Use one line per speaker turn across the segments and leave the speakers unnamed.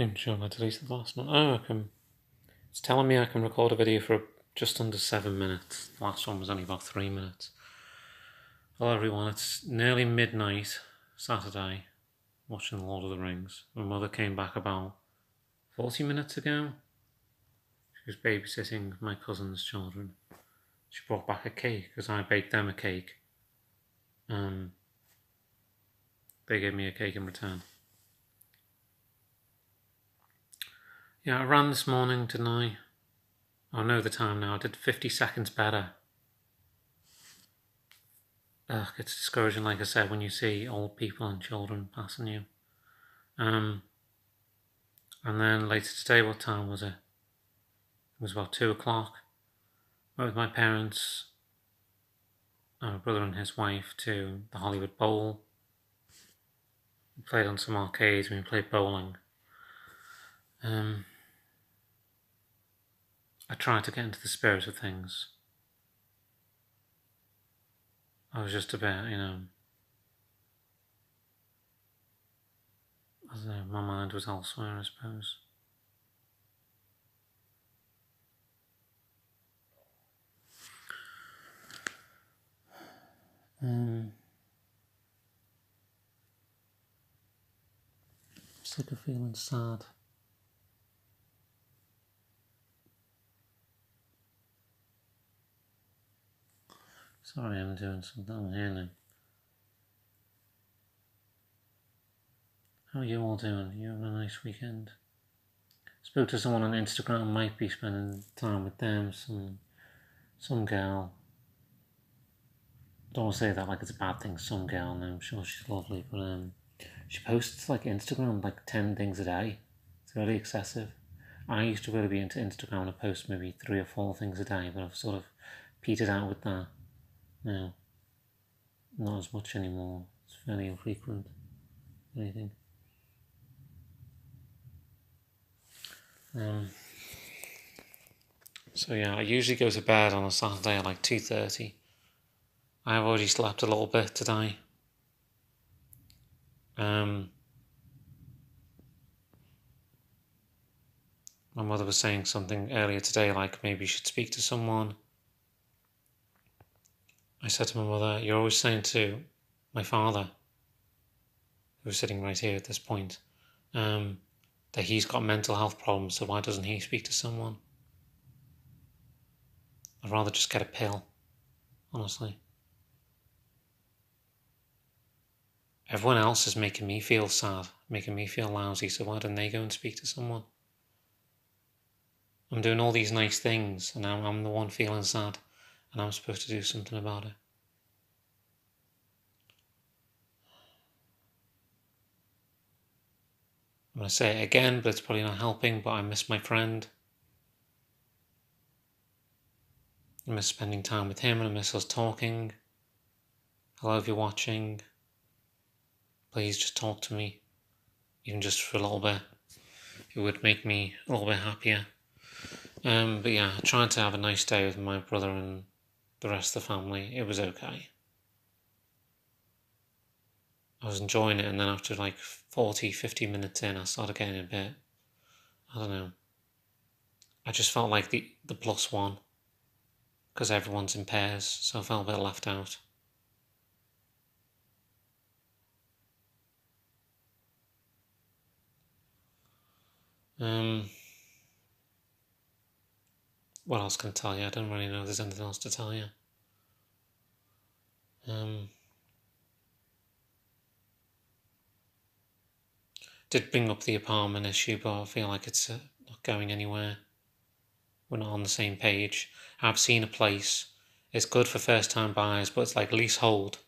I'm sure I deleted the last one. Oh, I can. It's telling me I can record a video for just under seven minutes. The last one was only about three minutes. Hello, everyone. It's nearly midnight, Saturday, watching Lord of the Rings. My mother came back about 40 minutes ago. She was babysitting my cousin's children. She brought back a cake because I baked them a cake. Um, they gave me a cake in return. Yeah, I ran this morning, didn't I? I know the time now. I did 50 seconds better. Ugh, it's discouraging, like I said, when you see old people and children passing you. Um, and then later today, what time was it? It was about two o'clock. Went with my parents, my brother and his wife, to the Hollywood Bowl. We played on some arcades we played bowling. Um, tried to get into the spirit of things. I was just about, you know, I don't know, my mind was elsewhere, I suppose. Um, sick of feeling sad. Sorry, I'm doing something here now. How are you all doing? You having a nice weekend? Spoke to someone on Instagram, might be spending time with them, some some girl. Don't say that like it's a bad thing, some girl, and I'm sure she's lovely, but um, she posts like Instagram like 10 things a day. It's really excessive. I used to really be into Instagram and post maybe three or four things a day, but I've sort of petered out with that. No, not as much anymore. It's fairly infrequent. Anything. Um, so yeah, I usually go to bed on a Saturday at like two thirty. I have already slept a little bit today. Um, my mother was saying something earlier today, like maybe you should speak to someone. I said to my mother, You're always saying to my father, who's sitting right here at this point, um, that he's got mental health problems, so why doesn't he speak to someone? I'd rather just get a pill, honestly. Everyone else is making me feel sad, making me feel lousy, so why don't they go and speak to someone? I'm doing all these nice things, and now I'm the one feeling sad and I'm supposed to do something about it. I'm going to say it again, but it's probably not helping. But I miss my friend. I miss spending time with him and I miss us talking. Hello, if you're watching, please just talk to me, even just for a little bit. It would make me a little bit happier. Um, but yeah, trying to have a nice day with my brother and the rest of the family, it was okay. I was enjoying it, and then after like 40, 50 minutes in, I started getting a bit, I don't know. I just felt like the, the plus one because everyone's in pairs, so I felt a bit left out. Um, what else can I tell you? I don't really know if there's anything else to tell you. Um, did bring up the apartment issue, but I feel like it's uh, not going anywhere. We're not on the same page. I've seen a place. It's good for first time buyers, but it's like leasehold,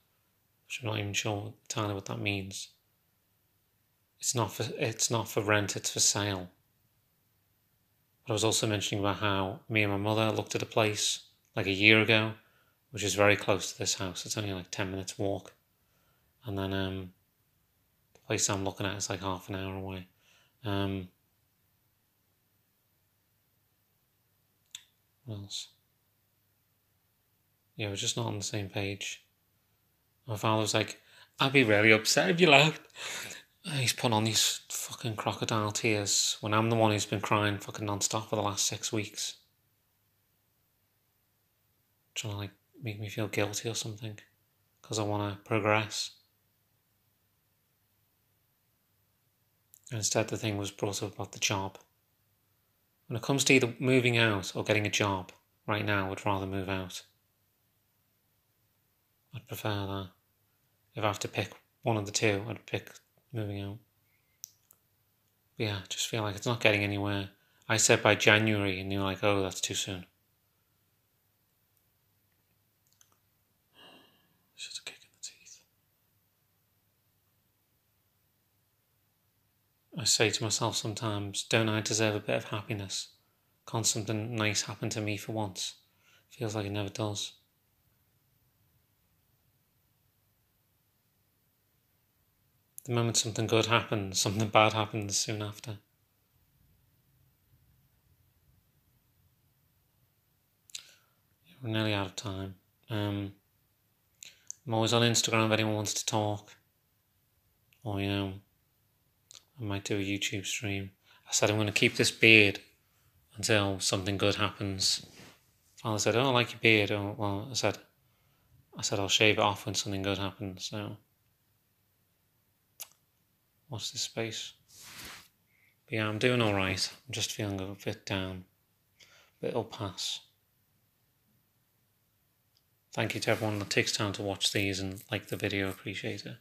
which I'm not even sure entirely what that means. It's not for it's not for rent. It's for sale. I was also mentioning about how me and my mother looked at a place like a year ago, which is very close to this house. It's only like 10 minutes walk. And then um, the place I'm looking at is like half an hour away. Um, what else? Yeah, we're just not on the same page. My father was like, I'd be really upset if you left. He's put on these fucking crocodile tears when I'm the one who's been crying fucking non-stop for the last six weeks. Trying to like make me feel guilty or something because I want to progress. Instead, the thing was brought up about the job. When it comes to either moving out or getting a job, right now, I'd rather move out. I'd prefer that. If I have to pick one of the two, I'd pick moving out. But yeah, just feel like it's not getting anywhere. I said by January, and you're like, oh, that's too soon. Just a kick in the teeth. I say to myself sometimes, don't I deserve a bit of happiness? Can't something nice happen to me for once? Feels like it never does. The moment something good happens, something bad happens soon after. We're nearly out of time. Um, I'm always on Instagram if anyone wants to talk. Or, you know, I might do a YouTube stream. I said I'm going to keep this beard until something good happens. Father said, oh, "I like your beard." Oh, well, I said, I said I'll shave it off when something good happens. So, what's this space? But yeah, I'm doing all right. I'm just feeling a bit down, but it'll pass. Thank you to everyone that takes time to watch these and like the video. Appreciate it.